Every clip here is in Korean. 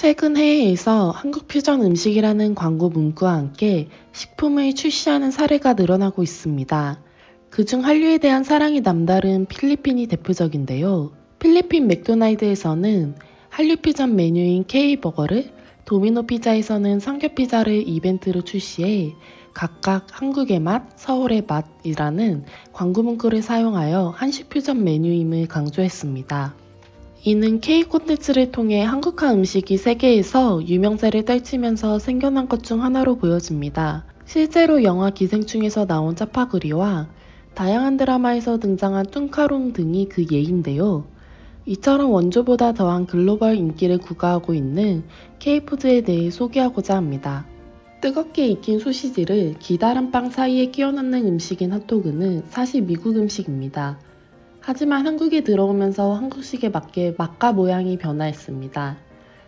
최근 해외에서 한국 퓨전 음식이라는 광고 문구와 함께 식품을 출시하는 사례가 늘어나고 있습니다. 그중 한류에 대한 사랑이 남다른 필리핀이 대표적인데요. 필리핀 맥도날드에서는 한류 퓨전 메뉴인 K버거를 도미노 피자에서는 삼겹 피자를 이벤트로 출시해 각각 한국의 맛, 서울의 맛이라는 광고 문구를 사용하여 한식 퓨전 메뉴임을 강조했습니다. 이는 K 콘텐츠를 통해 한국화 음식이 세계에서 유명세를 떨치면서 생겨난 것 중 하나로 보여집니다. 실제로 영화 기생충에서 나온 짜파구리와 다양한 드라마에서 등장한 뚱카롱 등이 그 예인데요. 이처럼 원조보다 더한 글로벌 인기를 구가하고 있는 K푸드에 대해 소개하고자 합니다. 뜨겁게 익힌 소시지를 기다란 빵 사이에 끼워 넣는 음식인 핫도그는 사실 미국 음식입니다. 하지만 한국에 들어오면서 한국식에 맞게 맛과 모양이 변화했습니다.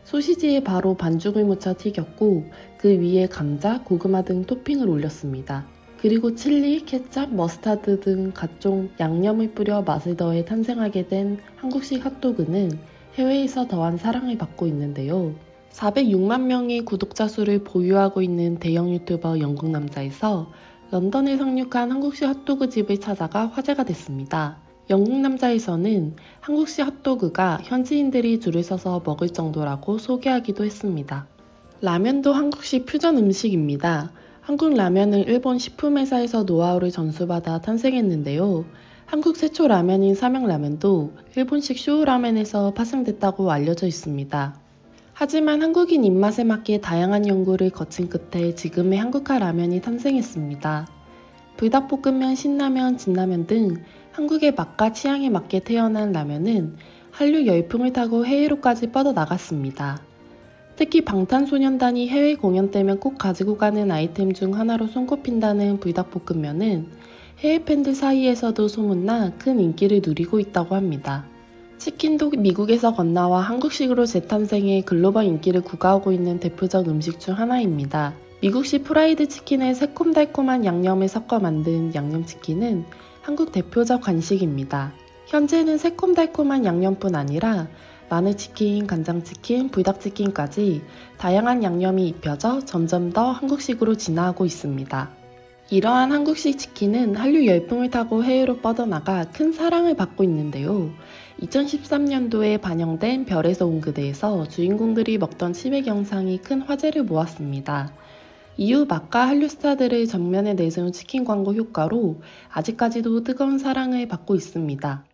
소시지에 바로 반죽을 묻혀 튀겼고 그 위에 감자, 고구마 등 토핑을 올렸습니다. 그리고 칠리, 케찹, 머스타드 등 각종 양념을 뿌려 맛을 더해 탄생하게 된 한국식 핫도그는 해외에서 더한 사랑을 받고 있는데요. 406만 명의 구독자 수를 보유하고 있는 대형 유튜버 영국 남자에서 런던에 상륙한 한국식 핫도그 집을 찾아가 화제가 됐습니다. 영국 남자에서는 한국식 핫도그가 현지인들이 줄을 서서 먹을 정도라고 소개하기도 했습니다. 라면도 한국식 퓨전 음식입니다. 한국 라면은 일본 식품회사에서 노하우를 전수받아 탄생했는데요. 한국 최초 라면인 삼양라면도 일본식 쇼우라면에서 파생됐다고 알려져 있습니다. 하지만 한국인 입맛에 맞게 다양한 연구를 거친 끝에 지금의 한국화 라면이 탄생했습니다. 불닭볶음면, 신라면, 진라면 등 한국의 맛과 취향에 맞게 태어난 라면은 한류 열풍을 타고 해외로까지 뻗어나갔습니다. 특히 방탄소년단이 해외 공연 때면 꼭 가지고 가는 아이템 중 하나로 손꼽힌다는 불닭볶음면은 해외 팬들 사이에서도 소문나 큰 인기를 누리고 있다고 합니다. 치킨도 미국에서 건너와 한국식으로 재탄생해 글로벌 인기를 구가하고 있는 대표적 음식 중 하나입니다. 미국식 프라이드 치킨에 새콤달콤한 양념을 섞어 만든 양념치킨은 한국 대표적 간식입니다. 현재는 새콤달콤한 양념뿐 아니라 마늘치킨, 간장치킨, 불닭치킨까지 다양한 양념이 입혀져 점점 더 한국식으로 진화하고 있습니다. 이러한 한국식 치킨은 한류 열풍을 타고 해외로 뻗어나가 큰 사랑을 받고 있는데요. 2013년도에 반영된 별에서 온 그대에서 주인공들이 먹던 치맥 영상이 큰 화제를 모았습니다. 이후 맛과 한류 스타들을 전면에 내세운 치킨 광고 효과로 아직까지도 뜨거운 사랑을 받고 있습니다.